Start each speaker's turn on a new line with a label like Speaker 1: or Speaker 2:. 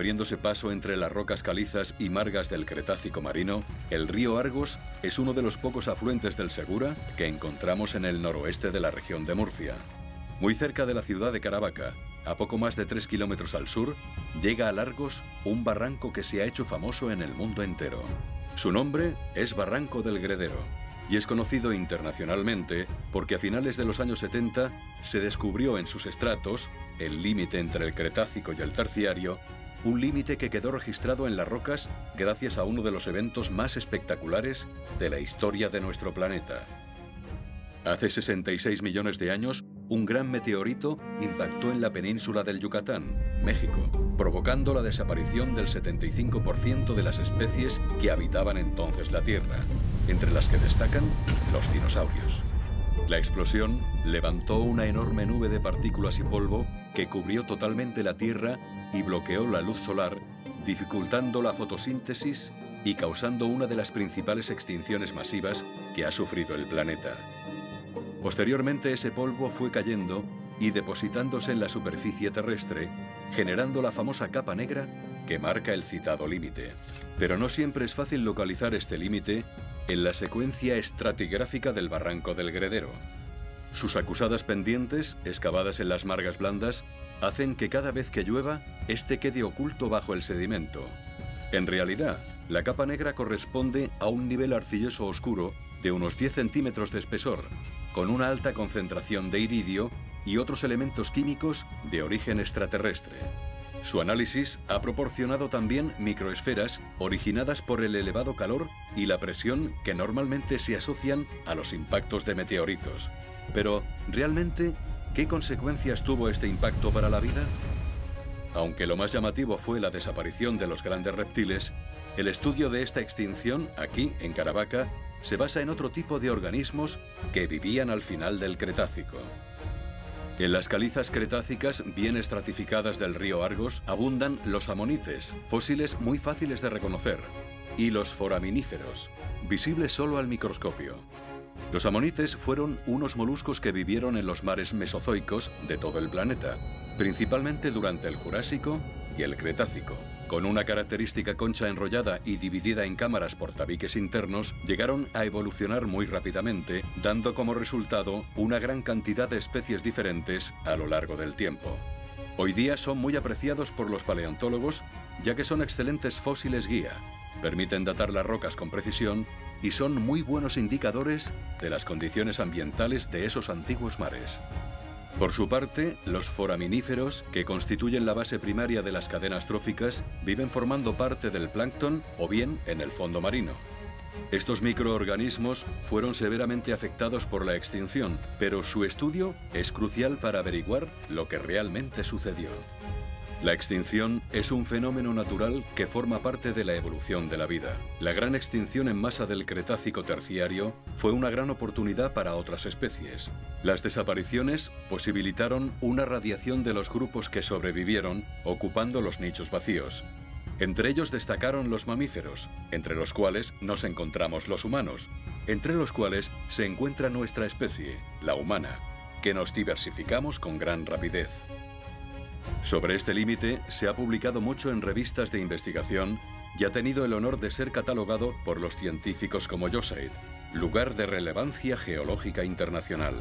Speaker 1: Abriéndose paso entre las rocas calizas y margas del Cretácico marino, el río Argos es uno de los pocos afluentes del Segura que encontramos en el noroeste de la región de Murcia. Muy cerca de la ciudad de Caravaca, a poco más de 3 kilómetros al sur, llega a Argos un barranco que se ha hecho famoso en el mundo entero. Su nombre es Barranco del Gredero y es conocido internacionalmente porque a finales de los años 70 se descubrió en sus estratos, el límite entre el Cretácico y el Terciario, un límite que quedó registrado en las rocas gracias a uno de los eventos más espectaculares de la historia de nuestro planeta. Hace 66 millones de años, un gran meteorito impactó en la península del Yucatán, México, provocando la desaparición del 75% de las especies que habitaban entonces la Tierra, entre las que destacan los dinosaurios. La explosión levantó una enorme nube de partículas y polvo que cubrió totalmente la Tierra y bloqueó la luz solar, dificultando la fotosíntesis y causando una de las principales extinciones masivas que ha sufrido el planeta. Posteriormente ese polvo fue cayendo y depositándose en la superficie terrestre, generando la famosa capa negra que marca el citado límite. Pero no siempre es fácil localizar este límite en la secuencia estratigráfica del barranco del Gredero. Sus acusadas pendientes, excavadas en las margas blandas, hacen que cada vez que llueva, éste quede oculto bajo el sedimento. En realidad, la capa negra corresponde a un nivel arcilloso oscuro de unos 10 centímetros de espesor, con una alta concentración de iridio y otros elementos químicos de origen extraterrestre. Su análisis ha proporcionado también microesferas originadas por el elevado calor y la presión que normalmente se asocian a los impactos de meteoritos. Pero, ¿realmente ¿Qué consecuencias tuvo este impacto para la vida? Aunque lo más llamativo fue la desaparición de los grandes reptiles, el estudio de esta extinción, aquí, en Caravaca, se basa en otro tipo de organismos que vivían al final del Cretácico. En las calizas cretácicas bien estratificadas del río Argos abundan los amonites, fósiles muy fáciles de reconocer, y los foraminíferos, visibles solo al microscopio. Los amonites fueron unos moluscos que vivieron en los mares mesozoicos de todo el planeta, principalmente durante el Jurásico y el Cretácico. Con una característica concha enrollada y dividida en cámaras por tabiques internos, llegaron a evolucionar muy rápidamente, dando como resultado una gran cantidad de especies diferentes a lo largo del tiempo. Hoy día son muy apreciados por los paleontólogos, ya que son excelentes fósiles guía, permiten datar las rocas con precisión y son muy buenos indicadores de las condiciones ambientales de esos antiguos mares. Por su parte, los foraminíferos, que constituyen la base primaria de las cadenas tróficas, viven formando parte del plancton o bien en el fondo marino. Estos microorganismos fueron severamente afectados por la extinción, pero su estudio es crucial para averiguar lo que realmente sucedió. La extinción es un fenómeno natural que forma parte de la evolución de la vida. La gran extinción en masa del Cretácico terciario fue una gran oportunidad para otras especies. Las desapariciones posibilitaron una radiación de los grupos que sobrevivieron ocupando los nichos vacíos. Entre ellos destacaron los mamíferos, entre los cuales nos encontramos los humanos, entre los cuales se encuentra nuestra especie, la humana, que nos diversificamos con gran rapidez. Sobre este límite se ha publicado mucho en revistas de investigación y ha tenido el honor de ser catalogado por los científicos como Yosaid, lugar de relevancia geológica internacional.